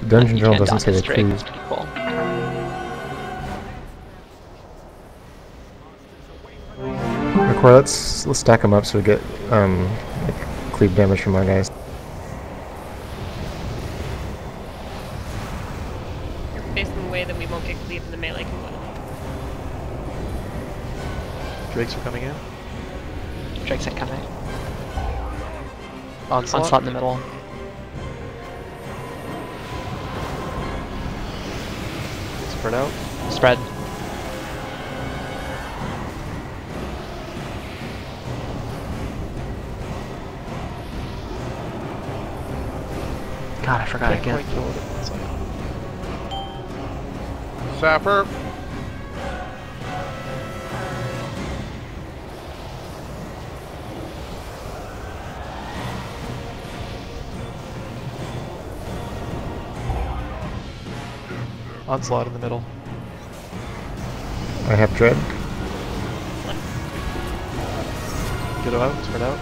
The dungeon You journal doesn't say his they Drake, please. Cool. Record, let's let's stack them up so we get um like cleave damage from our guys. You're facing the way that we won't get cleaved in the melee component. Drakes are coming in. Drake's incoming. Onslaught. Onslaught in the middle. Spread out. Spread. God, I forgot Can't again. quite kill it at one second. Sapper. Onslaught in the middle. I have dread. Get him out. Spread out.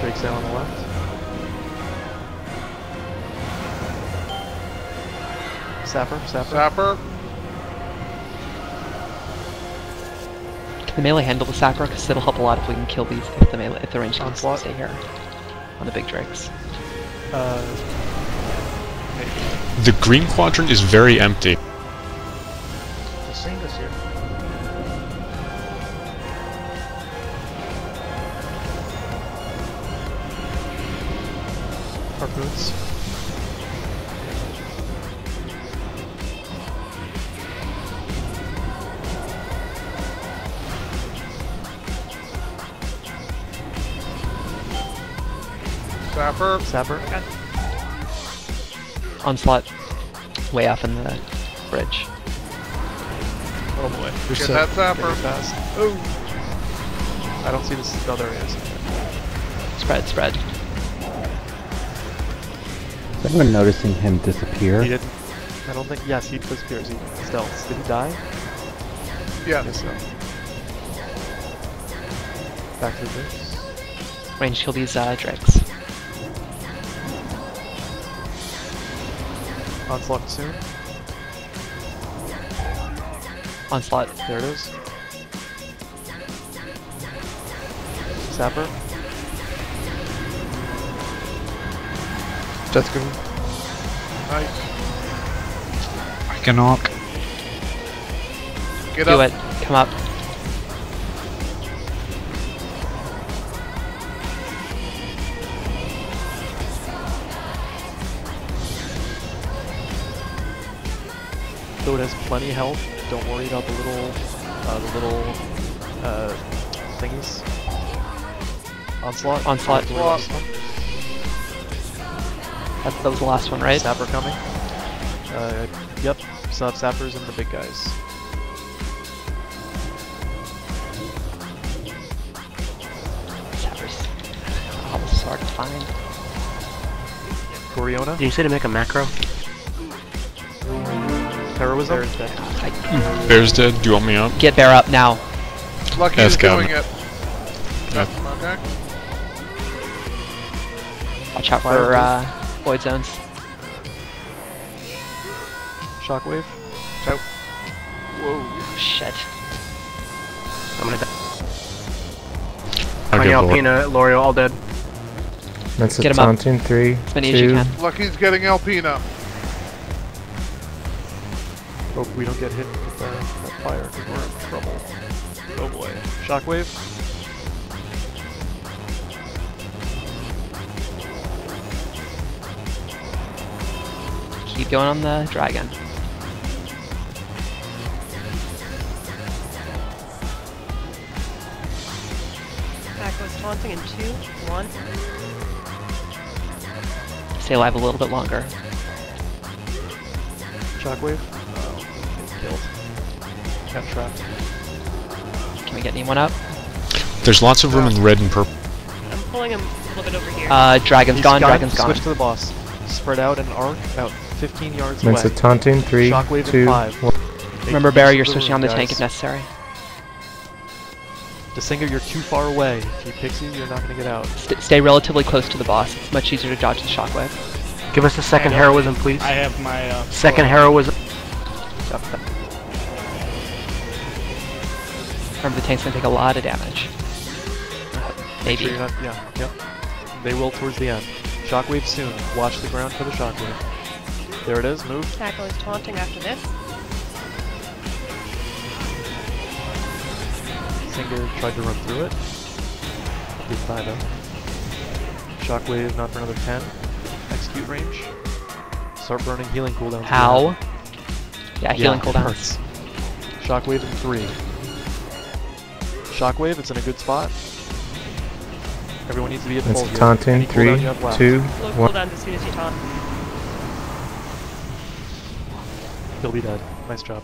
Drake's down on the left. Sapper, Sapper. Sapper. The melee handle the sapper? Because it'll help a lot if we can kill these if the melee if the range can Onslaught. stay here on the big drakes. Uh, The green quadrant is very empty. The same is here. harpoons. Sapper. Sapper. Onslaught way off in the bridge. Oh boy. You're Get set. that sapper. Fast. Oh. I don't see this other areas. Spread, spread. Is anyone noticing him disappear? He didn't. I don't think. Yes, he disappears. He stealths. Did he die? Yeah. Yes, so. Back to the base. Range kill these uh, drakes. Onslaught soon. Onslaught. There it is. Sapper. Jessica. Nice. I can knock. Get Do up. it. Come up. Though it has plenty of health, don't worry about the little, uh, the little, uh, thingies. Onslaught. Onslaught. Don't worry about this one. That, that was the last one, right? Sapper coming. Uh, yep. Have sappers and the big guys. Sappers. This is hard to find. Goriona. Did you say to make a macro? Heroism. I, Bear's dead. Do you want me up? get bear up now. Lucky Yes, is doing it. Captain, okay. Watch out Fire for uh, void zones. Shockwave. Out. Whoa. Shit. I'm gonna die. I'll Tiny get Alpina, L'Oreal, all dead. That's a Get 'em up. Three, As many as you two. can. Lucky's getting Alpina. Hope we don't get hit with uh, that fire because we're in trouble. Oh boy. Shockwave. Keep going on the dragon. Back was taunting in two, one. Stay alive a little bit longer. Shockwave. Getting killed. Got trapped. Can we get anyone up? There's lots of room in red and purple. I'm pulling him a little bit over here. Uh, dragon's He's gone, dragon's gone. Switch to the boss. Spread out an arc about 15 yards That's a away. taunting. Three, Shockwave two, five. one. Remember, Barry, you're switching on the tank if necessary. Desinga, you're too far away. If he picks you, you're not gonna get out. St- stay relatively close to the boss. It's much easier to dodge the shockwave. Give us a second heroism, please. I have my, uh... Second heroism. Remember, the tank's gonna take a lot of damage. Maybe. sure not, yeah, yep. They will towards the end. Shockwave soon. Watch the ground for the shockwave. There it is, move. Tackle is taunting after this. Singer tried to run through it. Didn't die though. Shockwave not for another 10. Execute range. Start burning healing cooldown. How? Yeah, healing yeah, cooldowns. hurts. Shockwave in 3. Shockwave, it's in a good spot. Everyone needs to be at full It's here. taunting. Any Three, cooldown you two, Low one. as soon as you taunt. He'll be dead. Nice job.